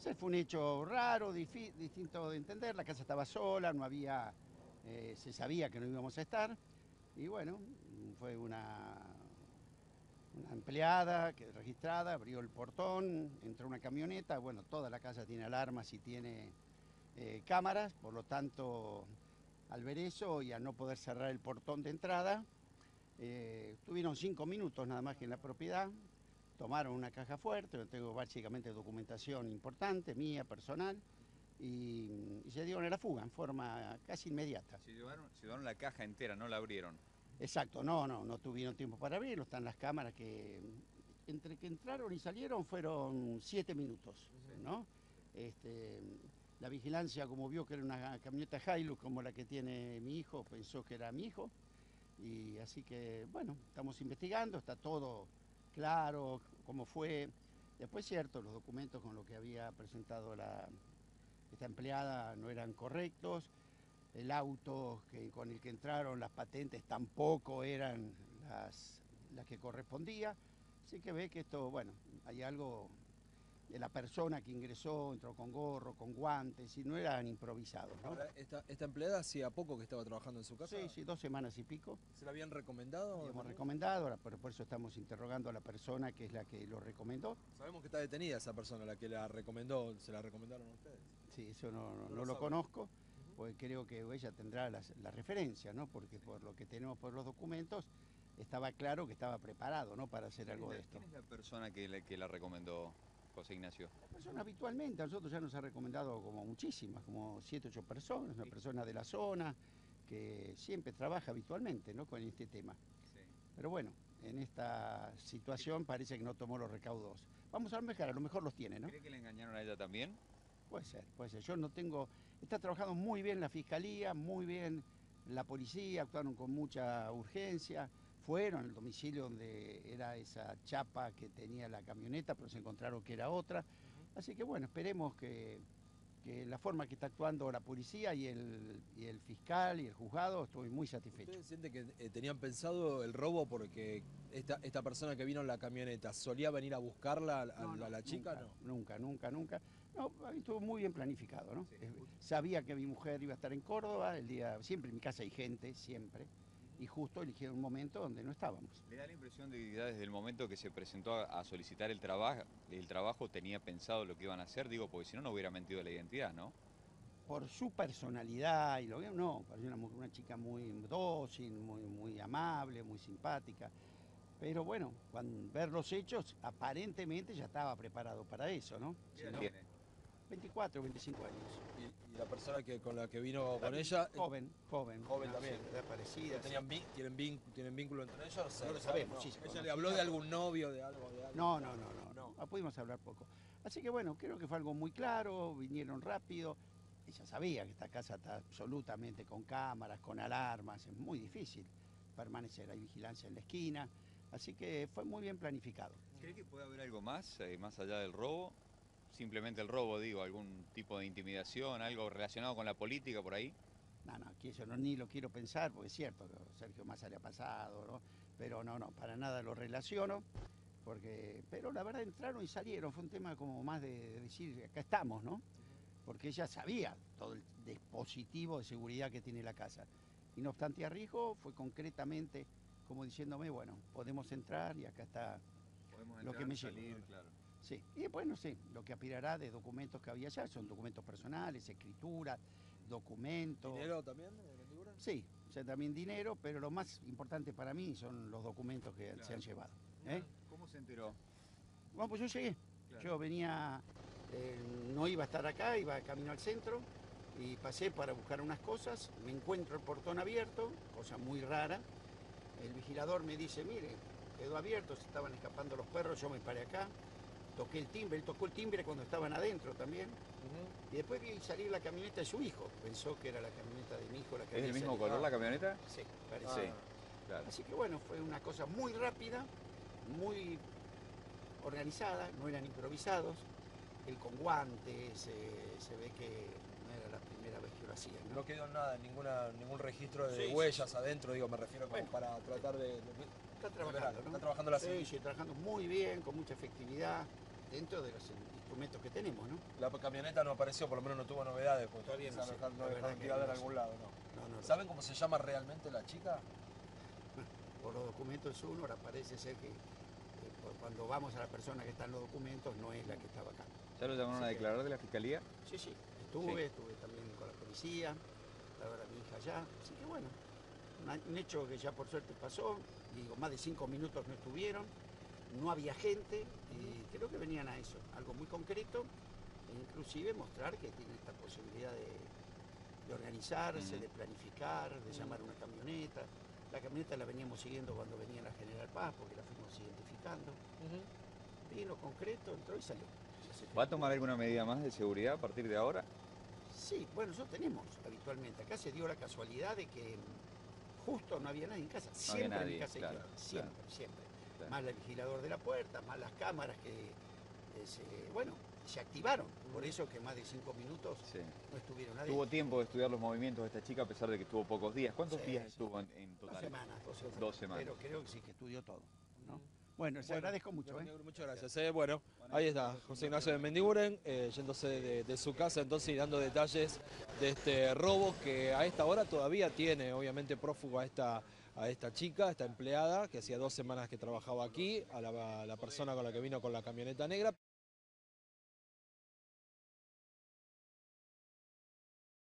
Ese fue un hecho raro, distinto de entender. La casa estaba sola, no había, eh, se sabía que no íbamos a estar. Y bueno, fue una, empleada que registrada, abrió el portón, entró una camioneta. Bueno, toda la casa tiene alarmas y tiene eh, cámaras, por lo tanto, al ver eso y al no poder cerrar el portón de entrada, eh, tuvieron cinco minutos nada más que en la propiedad, tomaron una caja fuerte, yo tengo básicamente documentación importante, mía, personal, y, y se dieron a la fuga en forma casi inmediata. Se llevaron, se llevaron la caja entera, no la abrieron. Exacto, no, no, no tuvieron tiempo para abrirlo, están las cámaras que entre que entraron y salieron fueron siete minutos, ¿no? Este, la vigilancia, como vio que era una camioneta Hilux como la que tiene mi hijo, pensó que era mi hijo. Y así que, bueno, estamos investigando, está todo claro, cómo fue. Después, cierto, los documentos con los que había presentado la, esta empleada no eran correctos. El auto que, con el que entraron, las patentes tampoco eran las, las que correspondía. Así que ve que esto, bueno, hay algo de la persona que ingresó, entró con gorro, con guantes, y no eran improvisados, ¿no? Ahora, esta, esta empleada hacía poco que estaba trabajando en su casa. Sí, sí, dos semanas y pico. ¿Se la habían recomendado? Habíamos recomendado, ahora, pero por eso estamos interrogando a la persona que es la que lo recomendó. Sabemos que está detenida esa persona, la que la recomendó, se la recomendaron a ustedes. Sí, eso no, no- lo conozco, porque creo que ella tendrá las- la referencia, ¿no? Porque por lo que tenemos por los documentos, estaba claro que estaba preparado, ¿no? Para hacer algo de esto. ¿Quién es la persona que, la- que la recomendó, José Ignacio? La persona habitualmente, a nosotros ya nos ha recomendado como muchísimas, como siete, ocho personas, una persona de la zona que siempre trabaja habitualmente, ¿no? Con este tema. Pero bueno, en esta situación parece que no tomó los recaudos. Vamos a ver, a lo mejor los tiene, ¿no? ¿Cree que le engañaron a ella también? Puede ser, puede ser. Yo no tengo. Está trabajando muy bien la fiscalía, muy bien la policía, actuaron con mucha urgencia. Fueron al domicilio donde era esa chapa que tenía la camioneta, pero se encontraron que era otra. Así que bueno, esperemos que, que la forma que está actuando la policía y el, y el fiscal y el juzgado, estoy muy satisfecho. ¿Ustedes sienten que eh, tenían pensado el robo porque esta, esta persona que vino en la camioneta solía venir a buscarla a, No, la, chica? nunca, No. Nunca, nunca, nunca. No, estuvo muy bien planificado, ¿no? Sabía que mi mujer iba a estar en Córdoba, el día, siempre en mi casa hay gente, siempre, y justo eligieron un momento donde no estábamos. ¿Le da la impresión de que desde el momento que se presentó a, solicitar el trabajo, el trabajo tenía pensado lo que iban a hacer? Digo, porque si no, no hubiera mentido la identidad, ¿no? Por su personalidad y lo que no, parecía una, chica muy dócil, muy, muy amable, muy simpática. Pero bueno, cuando ver los hechos, aparentemente ya estaba preparado para eso, ¿no? ¿Qué Si no, tiene? 24, 25 años. La persona que, con la que vino con ella... eh, Joven, joven. Joven no, también. sí, edad parecida. sí. ¿Tenían, vin- tienen, vin- ¿Tienen vínculo entre ellos? No lo sabemos, No. sí, ¿Ella le habló de algún novio, de algo? De algo? No, no, no, no, No. no. Pudimos hablar poco. Así que bueno, creo que fue algo muy claro, vinieron rápido. Ella sabía que esta casa está absolutamente con cámaras, con alarmas, es muy difícil permanecer, hay vigilancia en la esquina. Así que fue muy bien planificado. ¿Cree que puede haber algo más, eh, más allá del robo? Simplemente el robo, digo, algún tipo de intimidación, algo relacionado con la política por ahí. No, no, aquí eso no, ni lo quiero pensar, porque es cierto que Sergio Massa le ha pasado, ¿no? Pero no, no, para nada lo relaciono, porque, pero la verdad entraron y salieron, fue un tema como más de, de decir, acá estamos, ¿no? Porque ella sabía todo el dispositivo de seguridad que tiene la casa. Y no obstante, Arrijo fue concretamente como diciéndome, bueno, podemos entrar y acá está Podemos Lo que me salir, claro. Sí, y después no sé, lo que aspirará de documentos que había allá, son documentos personales, escrituras, documentos. ¿Dinero también? eh? Sí, o sea, también dinero, pero lo más importante para mí son los documentos que Claro. se han llevado. ¿eh? ¿Cómo se enteró? Bueno, pues yo llegué. Claro. Yo venía, eh, no iba a estar acá, iba camino al centro y pasé para buscar unas cosas. Me encuentro el portón abierto, cosa muy rara. El vigilador me dice, mire, quedó abierto, se estaban escapando los perros, yo me paré acá. Toqué el timbre, él tocó el timbre cuando estaban adentro también. Y después vi salir la camioneta de su hijo. Pensó que era la camioneta de mi hijo la que ¿Es del mismo salido. color la camioneta? Sí, parece. Ah, Claro. Así que bueno, fue una cosa muy rápida, muy organizada, no eran improvisados. Él con guantes, eh, se ve que no era la primera vez que lo hacía. ¿no? No quedó nada, ninguna, ningún registro de Sí, sí, huellas adentro, digo, me refiero como Bueno. para tratar de... de- Está trabajando, ¿no? Está trabajando la Sí, sí, trabajando muy bien, con mucha efectividad, dentro de los documentos que tenemos, ¿no? La camioneta no apareció, por lo menos no tuvo novedades. Porque Todavía no sé, dejaron- no tirada en no sé. algún lado, ¿no? No, no, ¿Saben cómo se llama realmente la chica? por los documentos es uno, ahora parece ser que eh, cuando vamos a la persona que está en los documentos no es la que estaba acá. ¿Ya lo llamaron Sí, a que- declarar de la fiscalía? Sí, sí, estuve, Sí. estuve también con la policía, la verdad mi hija allá, así que bueno, un hecho que ya por suerte pasó, digo, más de cinco minutos no estuvieron, no había gente y creo que venían a eso, algo muy concreto, e inclusive mostrar que tienen esta posibilidad de, de organizarse, de planificar, de llamar una camioneta. La camioneta la veníamos siguiendo cuando venía la General Paz, porque la fuimos identificando. Vino concreto, entró y salió. ¿Va a tomar alguna medida más de seguridad a partir de ahora? Sí, bueno, nosotros tenemos habitualmente. Acá se dio la casualidad de que justo no había nadie en casa. Siempre nadie, en casa hay claro, siempre, siempre. Más el vigilador de la puerta, más las cámaras que, eh, se, bueno, se activaron. Por eso que más de cinco minutos Sí. no estuvieron nadie. Tuvo tiempo de estudiar los movimientos de esta chica a pesar de que estuvo pocos días. ¿Cuántos Sí, días sí. estuvo en, en dos total? semanas, dos semanas. Dos semanas. Pero creo que sí que estudió todo. ¿no? Bueno, les agradezco mucho. ¿eh? Muchas gracias. eh. Bueno, ahí está José Ignacio de Mendiguren, eh, yéndose de, de su casa entonces y dando detalles de este robo que a esta hora todavía tiene, obviamente, prófugo a esta, a esta chica, a esta empleada, que hacía dos semanas que trabajaba aquí, a la, a la persona con la que vino con la camioneta negra.